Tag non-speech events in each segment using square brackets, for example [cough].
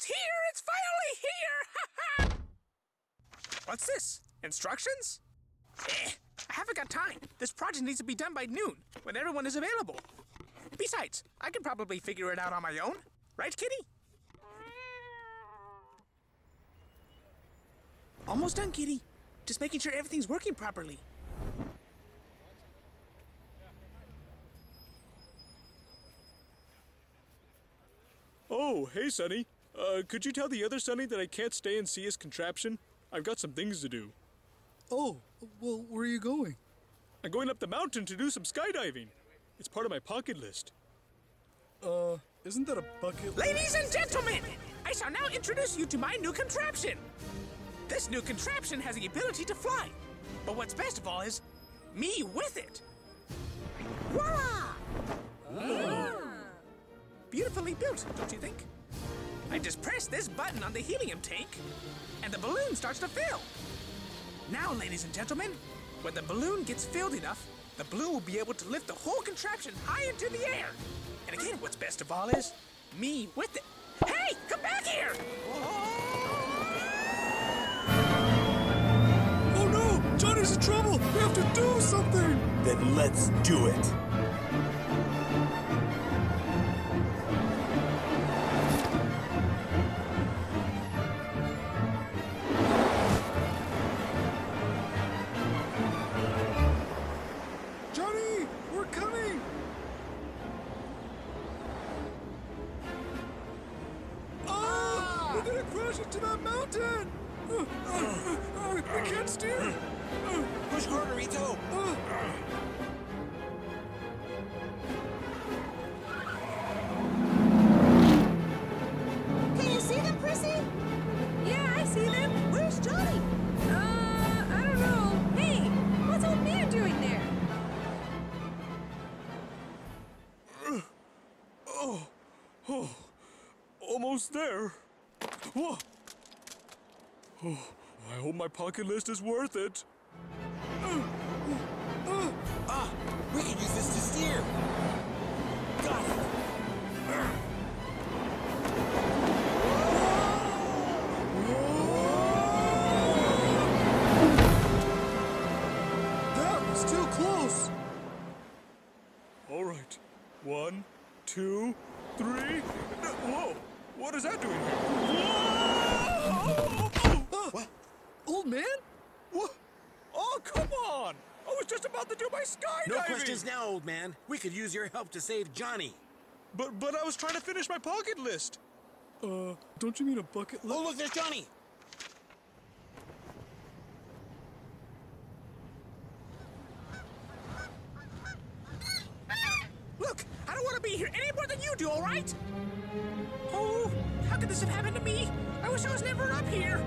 It's here! It's finally here! What's this? Instructions? Eh, I haven't got time. This project needs to be done by noon, when everyone is available. Besides, I can probably figure it out on my own. Right, Kitty? Almost done, Kitty. Just making sure everything's working properly. Oh, hey, Sonny. Uh, could you tell the other Sonny that I can't stay and see his contraption? I've got some things to do. Oh, well, where are you going? I'm going up the mountain to do some skydiving. It's part of my pocket list. Uh, isn't that a bucket? Ladies and gentlemen, I shall now introduce you to my new contraption. This new contraption has the ability to fly. But what's best of all is me with it. Voila! Beautifully built, don't you think? I just press this button on the helium tank, and the balloon starts to fill. Now, ladies and gentlemen, when the balloon gets filled enough, the balloon will be able to lift the whole contraption high into the air. And again, what's best of all is me with it. Hey, come back here! Oh no! Jonny's in trouble! We have to do something! Then let's do it. We're coming! Oh! We're gonna crash into that mountain! Uh, uh, uh, I can't steer! Push harder, Ito. Almost there. Whoa. Oh, I hope my pocket list is worth it. Ah, we can use this to steer. Got it. That was too close! All right. One, two, three. No, Whoa! What is that doing here? Whoa! Uh, Old man? What? Oh, come on! I was just about to do my skydiving. No questions now, old man. We could use your help to save Jonny. But but I was trying to finish my pocket list. Uh, don't you mean a bucket list? Oh, look, there's Jonny. Look, I don't want to be here any you all right? Oh, how could this have happened to me? I wish I was never up here.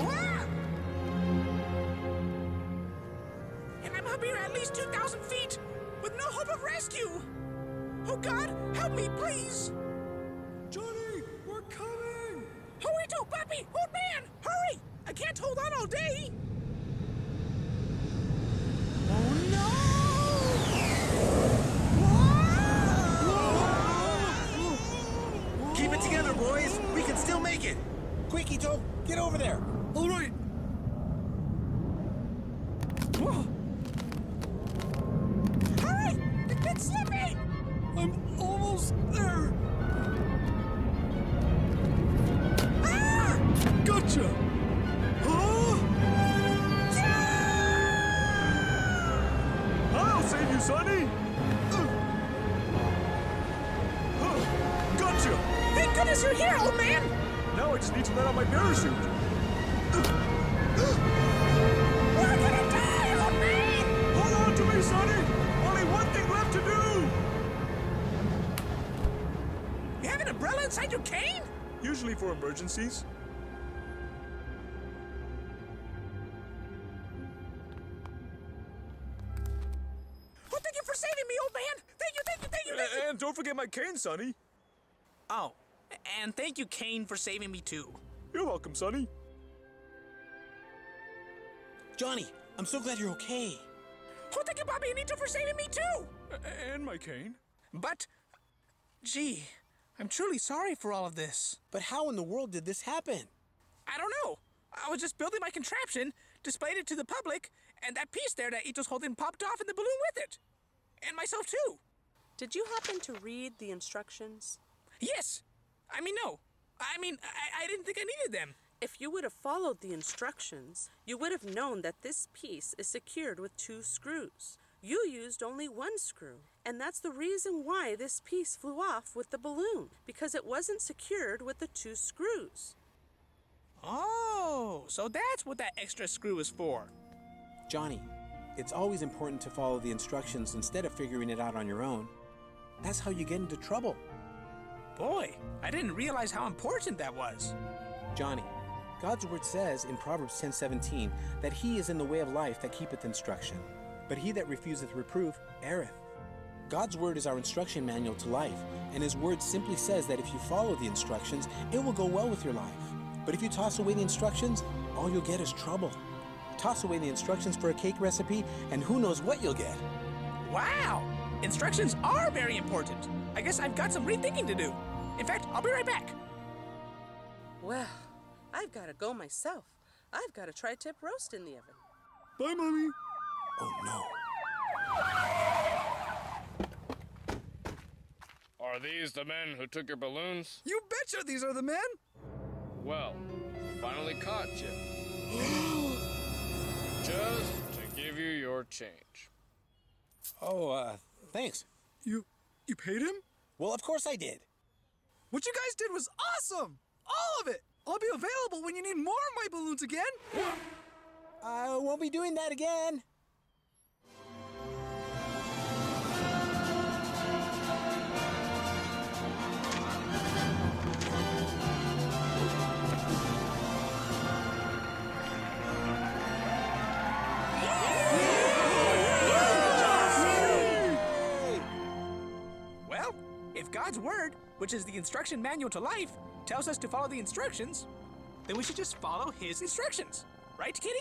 Ah! And I'm up here at least 2,000 feet with no hope of rescue. Oh, God, help me, please. Jonny, we're coming! Hurry to, Puppy! Old man! Hurry! I can't hold on all day! Oh no! Keep it together, boys. We can still make it. Quick, Ito, get over there. All right! Hurry! It's slipping! I'm almost there! Ah! Gotcha! Oh! I'll save you, Sonny. Huh, Gotcha. Thank goodness you're here, old man! Now I just need to let out my parachute. We're gonna die, old man! Hold on to me, Sonny. Only one thing left to do. You have an umbrella inside your cane? Usually for emergencies. Oh, thank you for saving me, old man! Thank you, thank you, thank you, thank you! And don't forget my cane, Sonny. Oh, and thank you, cane, for saving me too. You're welcome, Sonny. Jonny, I'm so glad you're okay. Oh, thank you, Bobby and Nito, for saving me too! And my cane. But, gee, I'm truly sorry for all of this. But how in the world did this happen? I don't know. I was just building my contraption, displayed it to the public, and that piece there that Ito's holding popped off in the balloon with it. And myself too. Did you happen to read the instructions? Yes. I mean, no. I mean, I, I didn't think I needed them. If you would have followed the instructions, you would have known that this piece is secured with two screws. You used only one screw, and that's the reason why this piece flew off with the balloon, because it wasn't secured with the two screws. Oh, so that's what that extra screw is for. Jonny, it's always important to follow the instructions instead of figuring it out on your own. That's how you get into trouble. Boy, I didn't realize how important that was. Jonny, God's word says in Proverbs 10:17 that he is in the way of life that keepeth instruction, but he that refuseth reproof erreth. God's word is our instruction manual to life, and his word simply says that if you follow the instructions, it will go well with your life. But if you toss away the instructions, all you'll get is trouble. Toss away the instructions for a cake recipe, and who knows what you'll get. Wow! Instructions are very important. I guess I've got some rethinking to do. In fact, I'll be right back. Well, I've got to go myself. I've got a tri tip roast in the oven. Bye, Mommy. Oh no. Are these the men who took your balloons? You betcha these are the men. Well, finally caught you. [gasps] Just to give you your change. Oh, uh, thanks. You you paid him? Well, of course I did. What you guys did was awesome. All of it. I'll be available when you need more of my balloons again. I won't be doing that again. Which is the instruction manual to life, tells us to follow the instructions, then we should just follow his instructions. Right, Kitty?